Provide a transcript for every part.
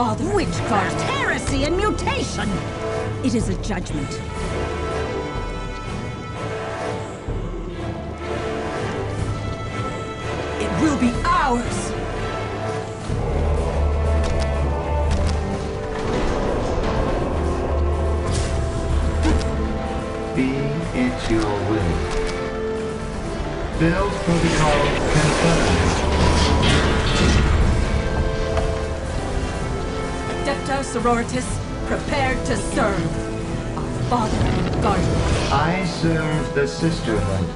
father. Witchcraft, heresy, and mutation! It is a judgment. It will be ours! Be it your will. Build protocol confirmed. Adepta Sororitas, prepared to serve. Our father and guardian. I serve the Sisterhood.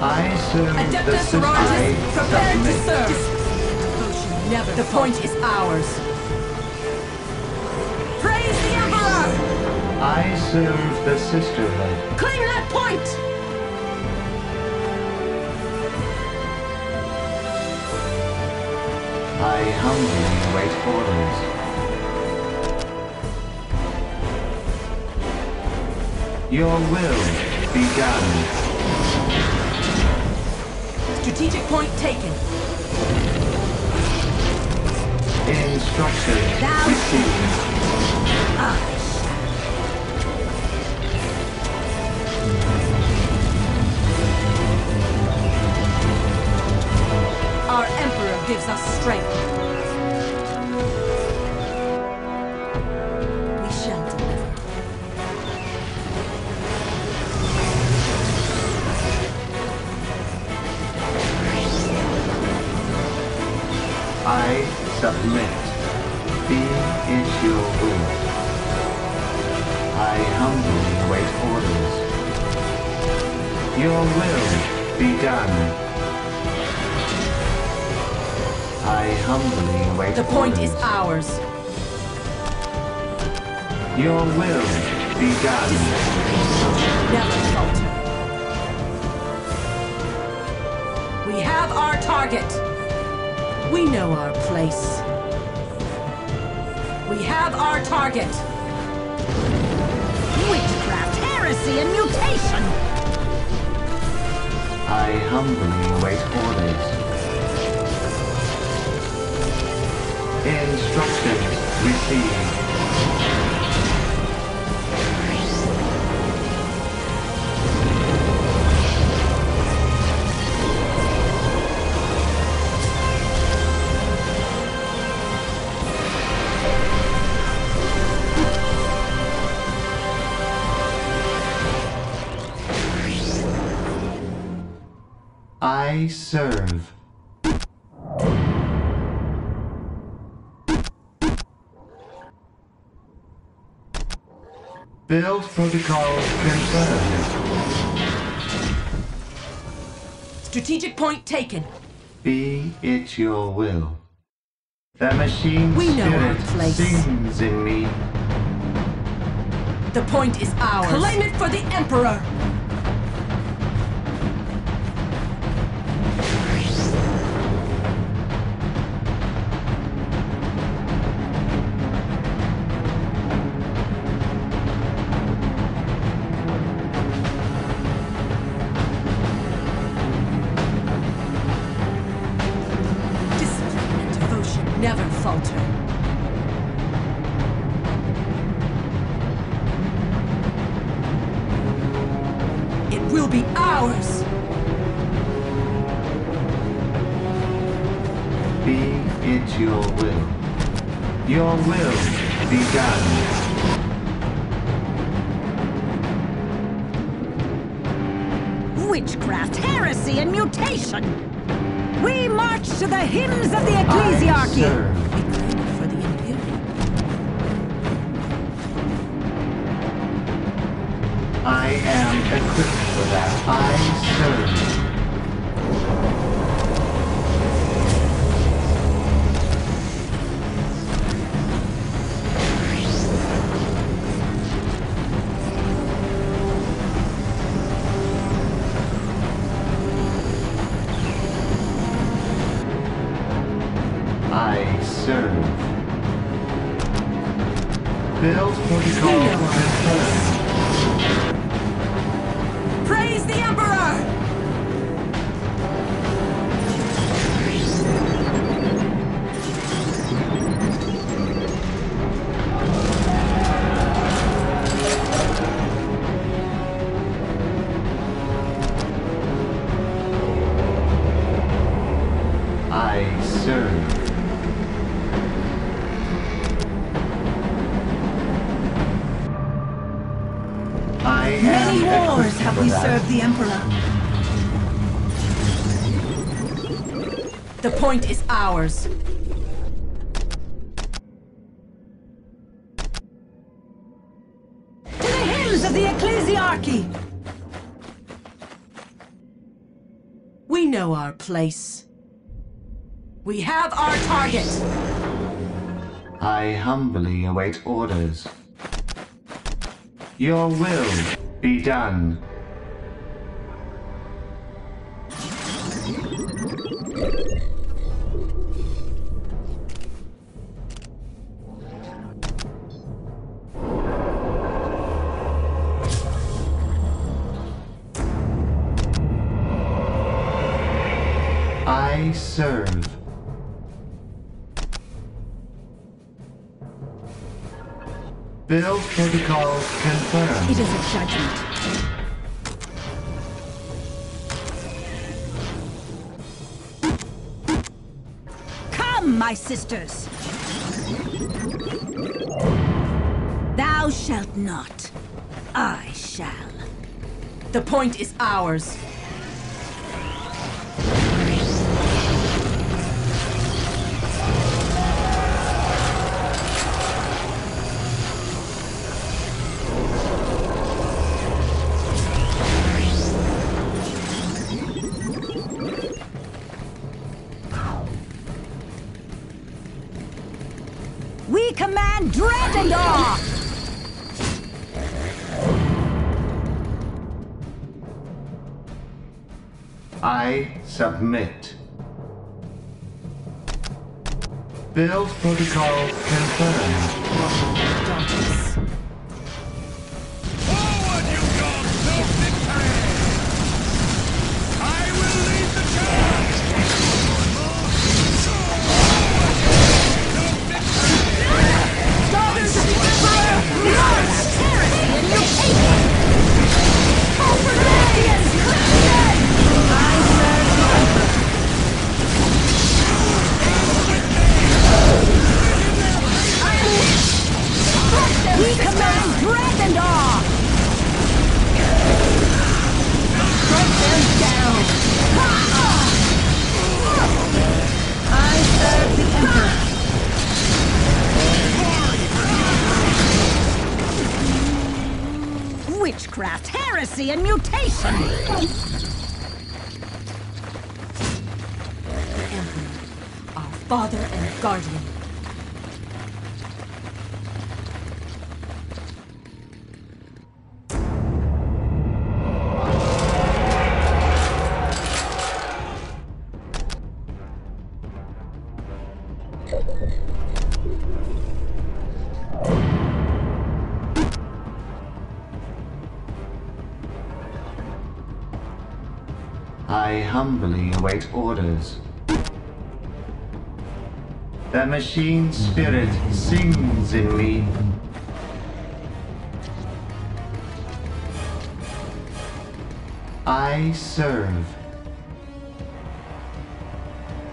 I serve the Adepta Sisterhood. Sororitas, prepared to serve. Never. The point is ours. Praise the Emperor! I serve the Sisterhood. Claim that point! I humbly await orders. Your will be done. Strategic point taken. Instructions Thou received. Our gives us strength. We shall deliver. I submit. Be it your will. I humbly await orders. Your will be done. Humbly await The point orders. is ours. Your will be done. Never falter. We have our target. We know our place. We have our target. Witchcraft, heresy, and mutation! I humbly await orders. Instructions received. I serve. Build protocol confirmed. Strategic point taken. Be it your will. The machine We know our spirit place. sings in me. The point is ours. Claim it for the Emperor! Your will be done. Witchcraft, heresy, and mutation! We march to the hymns of the I ecclesiarchy! serve. We claim it for the Imperium. I am equipped for that. I serve. The Emperor. The point is ours. To the hymns of the Ecclesiarchy! We know our place. We have our target. I humbly await orders. Your will be done. Build protocol confirmed. It is a judgment. Come, my sisters! Thou shalt not. I shall. The point is ours. Submit. Build protocol confirmed. We command dread and awe! Strike them down! I serve the Emperor. Witchcraft, heresy, and mutation! Our father and guardian. Humbly await orders. The machine spirit sings in me. I serve.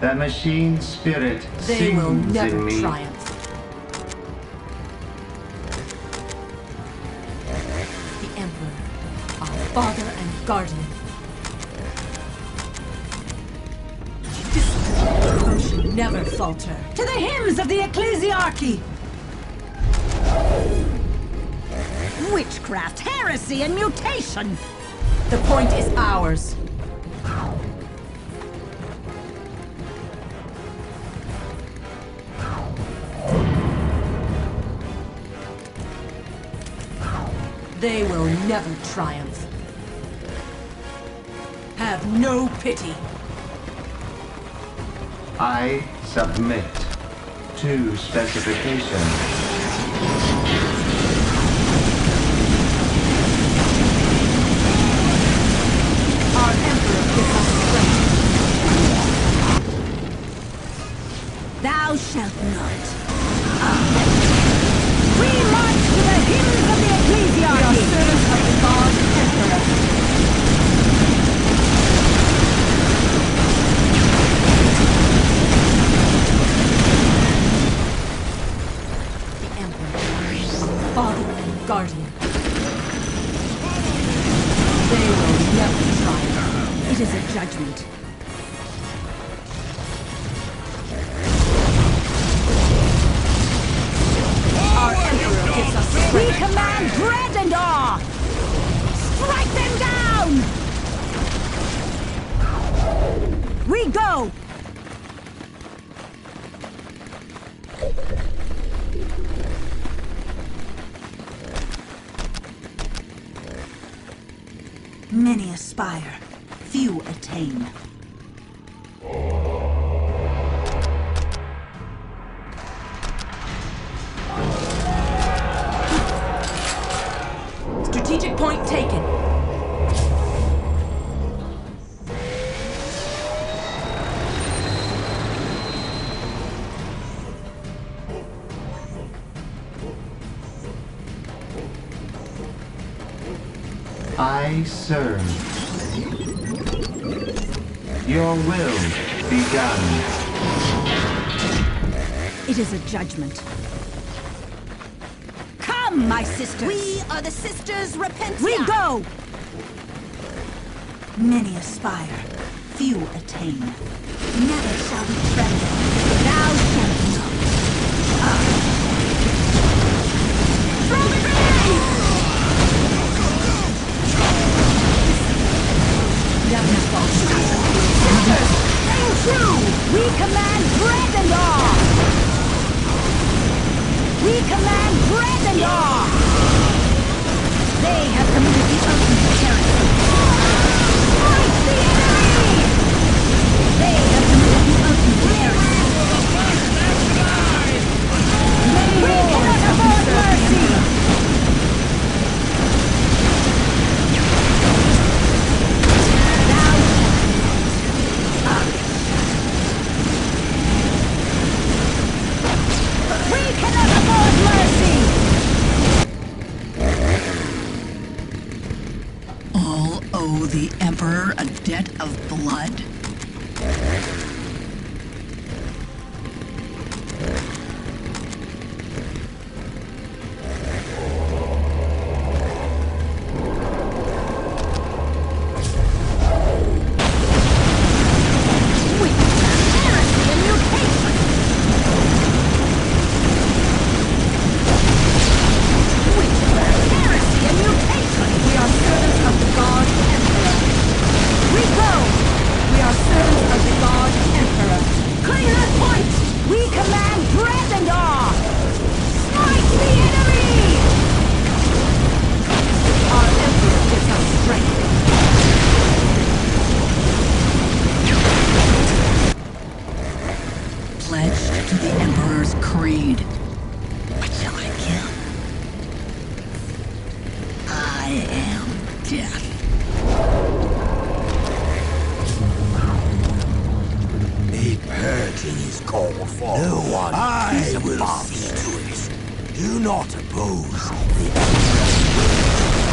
The machine spirit They will sings never in me. triumph. The Emperor. Our father and guardian. Never falter. To the hymns of the Ecclesiarchy! Witchcraft, heresy, and mutation! The point is ours. They will never triumph. Have no pity. I submit to specifications. Serve. Your will be done. It is a judgment. Come, my sisters! We are the Sisters Repentia. We go! Many aspire, few attain. Never shall we tremble. True! We command bread and awe! We command bread and awe! They have committed the ultimate heresy. Fight the enemy! They have committed the ultimate heresy. We cannot afford mercy! Thou We cannot afford mercy! All owe the Emperor a debt of blood. Do not oppose. the Charge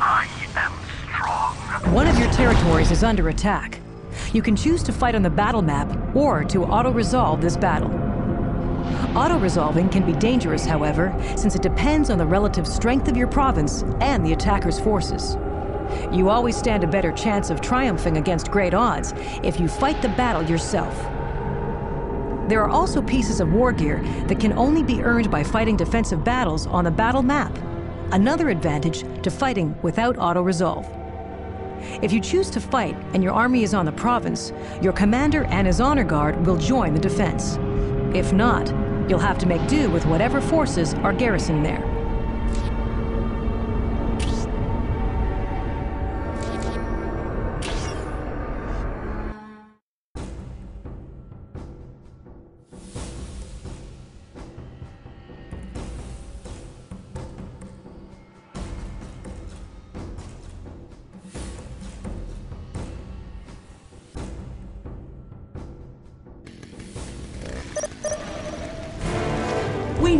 I am strong. One of your territories is under attack. You can choose to fight on the battle map or to auto-resolve this battle. Auto-resolving can be dangerous, however, since it depends on the relative strength of your province and the attacker's forces. You always stand a better chance of triumphing against great odds if you fight the battle yourself. There are also pieces of war gear that can only be earned by fighting defensive battles on the battle map. Another advantage to fighting without auto-resolve. If you choose to fight and your army is on the province, your commander and his honor guard will join the defense. If not, You'll have to make do with whatever forces are garrisoned there.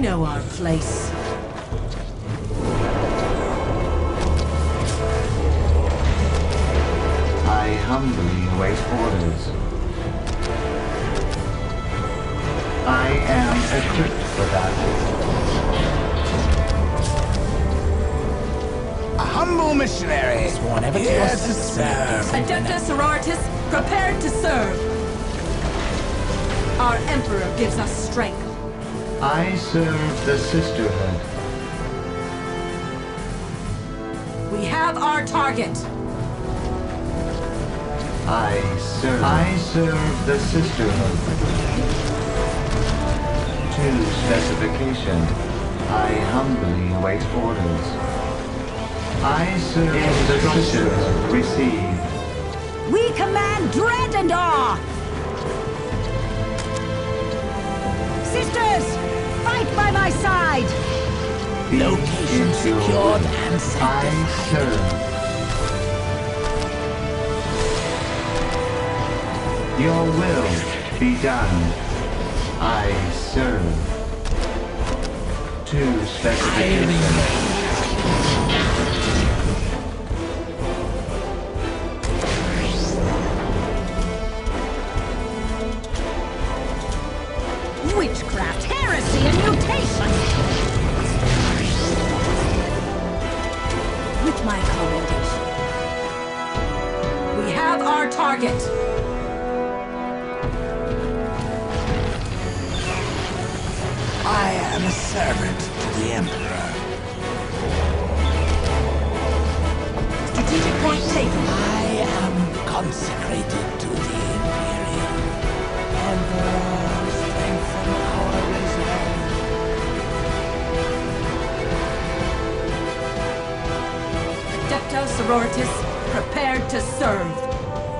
Know our place. I humbly await orders. I am equipped for that. A humble missionary. Sworn ever to here your to serve. Adepta Sororitas, prepared to serve. Our Emperor gives us strength. I serve the Sisterhood. We have our target. I serve. I serve the Sisterhood. To specification, I humbly await orders. I serve the Sisterhood. Received. We command dread and awe! Sisters, fight by my side! Location secured will. and I sanctified. serve. Your will be done. I serve. To specification. Our target. I am a servant to the Emperor. Strategic point taken. I am consecrated to the Imperium. Emperor, strengthen our resolve. Adepta Sororitas, prepared to serve.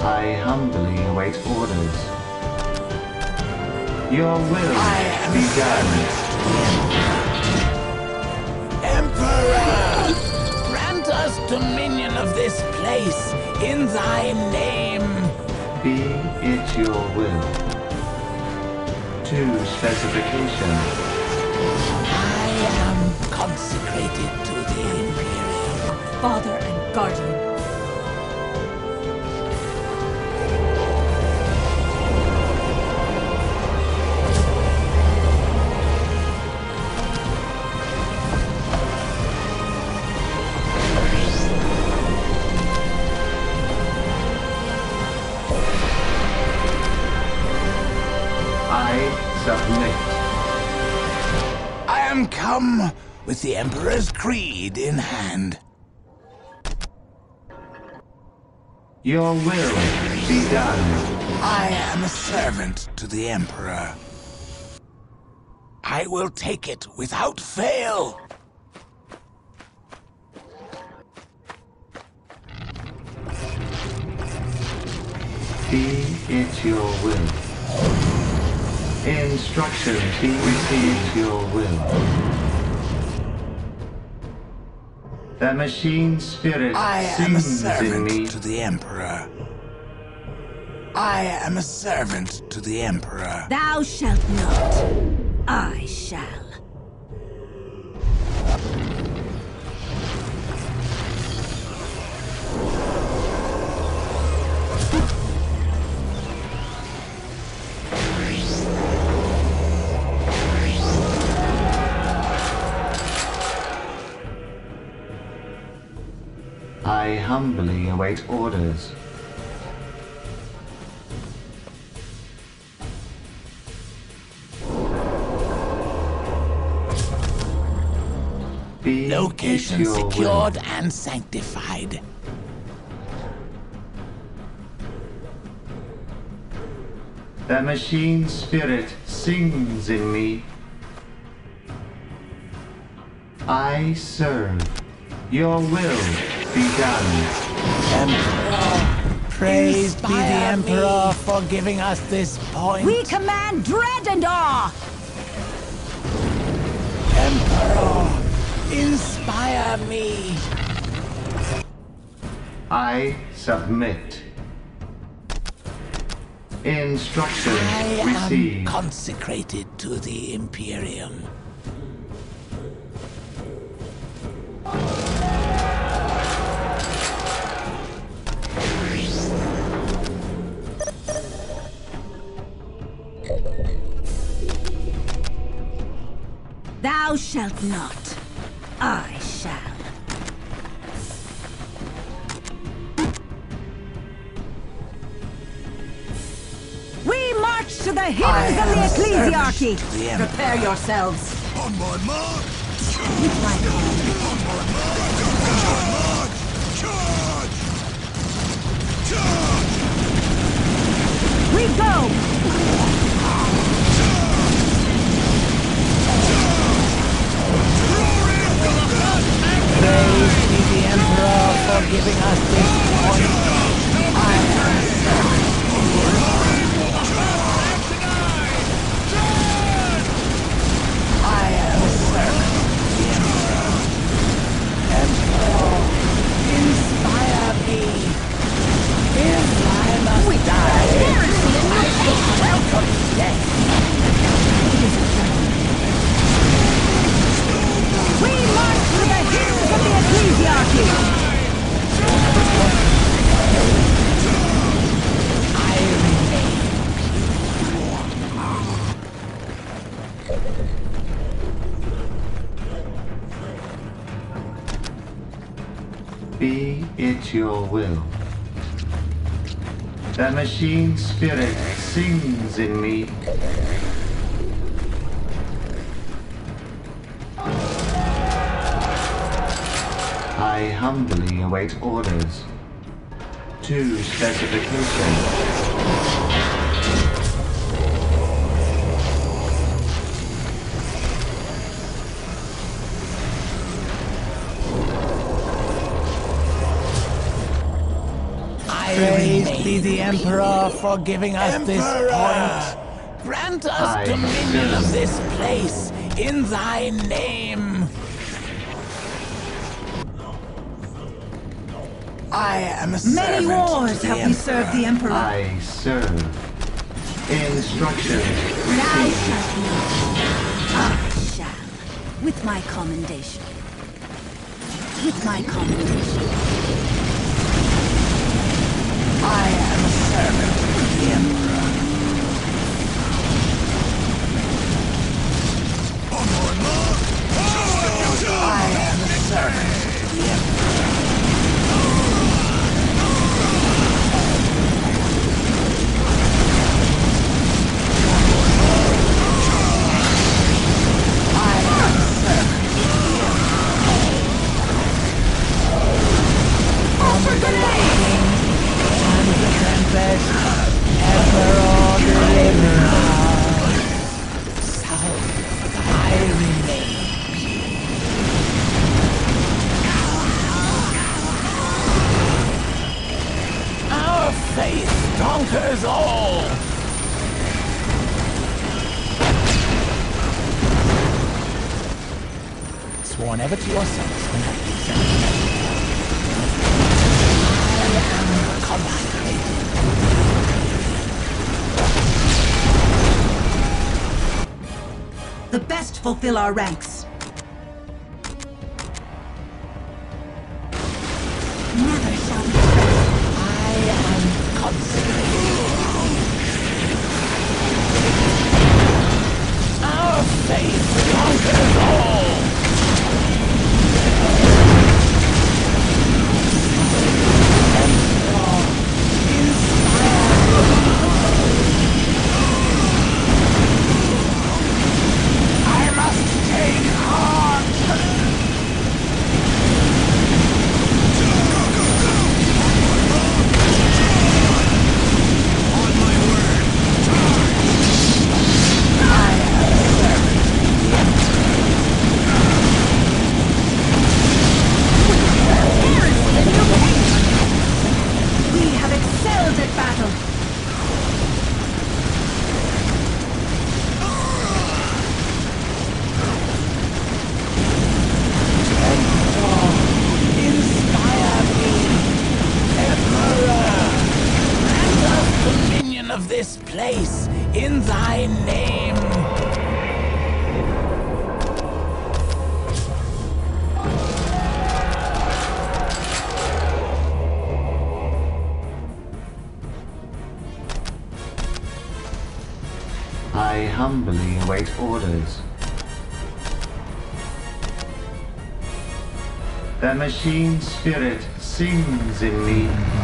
I humbly await orders. Your will am be done. Emperor! Grant us dominion of this place in thy name. Be it your will. To specification. I am consecrated to the Imperium. Father and guardian. With the Emperor's creed in hand. Your will be done. I am a servant to the Emperor. I will take it without fail. Be it your will. Instructions be received your will. The machine spirit I am a sings in servant me. to the Emperor. I am a servant to the Emperor. Thou shalt not. I shall. Humbly await orders. Be Location your will. secured and sanctified. The machine spirit sings in me. I serve. Your will be done. Emperor, praise be the Emperor me. for giving us this point. We command dread and awe! Emperor, inspire me. I submit. Instructions I am received. consecrated to the Imperium. Thou shalt not. I shall. We march to the hills of the ecclesiarchy! The Prepare yourselves. On my mark! With my call. On my mark! Charge! Charge! Charge! We go! Praise be the Emperor for giving us this point. I am I am servant the Emperor. Emperor, inspire me. If will. The machine spirit sings in me. I humbly await orders. To specification. The Emperor for giving us this point. Grant us I dominion of this place in thy name. I am a Many servant wars to the have we served the Emperor. I serve. Instructions Thou received. shalt not. Ah, I shall. With my commendation. With my commendation. I am a servant of the Emperor. On my mark! I am a servant of the Emperor. Am our ranks. Humbly await orders. The machine spirit sings in me.